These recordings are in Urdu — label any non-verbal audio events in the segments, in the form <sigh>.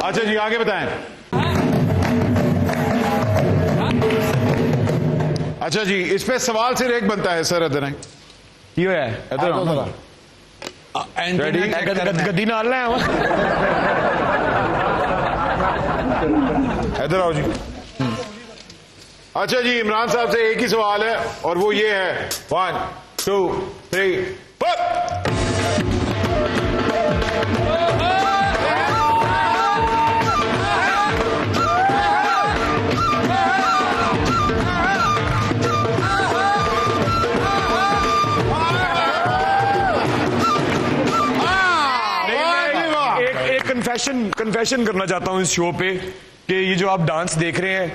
اچھا جی آگے بتائیں۔ اچھا جی اس پہ سوال صرف ایک بنتا ہے سر ادھر ہوا ہے۔ ادھر? گدی نال لے ادھر آؤ جی۔ اچھا جی عمران صاحب سے ایک ہی سوال ہے اور وہ یہ ہے۔ One two three confession confession کرنا چاہتا ہوں اس شو پہ کہ یہ جو آپ ڈانس دیکھ رہے ہیں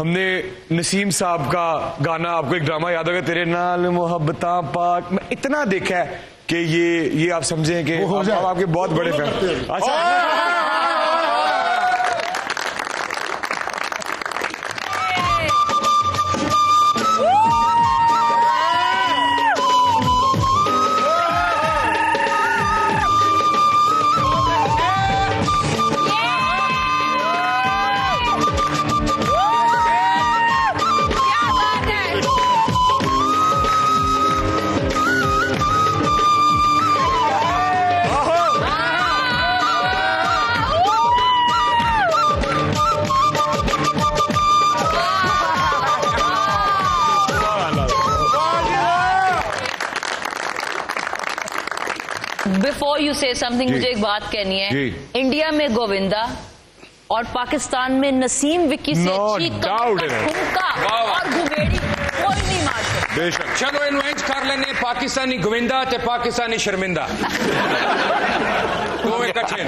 ہم نے نسیم صاحب کا گانا آپ کو ایک ڈرامہ یاد ہوگا تیرے نال محبتاں پاک۔ میں اتنا دیکھا ہے کہ یہ یہ آپ سمجھیں کہ۔ آپ کے بہت بڑے فین اچھا۔ بفور یو سے سم تھنگ جی۔ مجھے ایک بات کہنی ہے جی۔ انڈیا میں گووندا اور پاکستان میں نسیم وکی سے اچھی. ٹھمکا اور گھمیڑی کوئی نہیں مار سکتا بے شک چلو اینو انج کر لینے پاکستانی گویندا تے پاکستانی شرمندہ <laughs> دو اکٹھے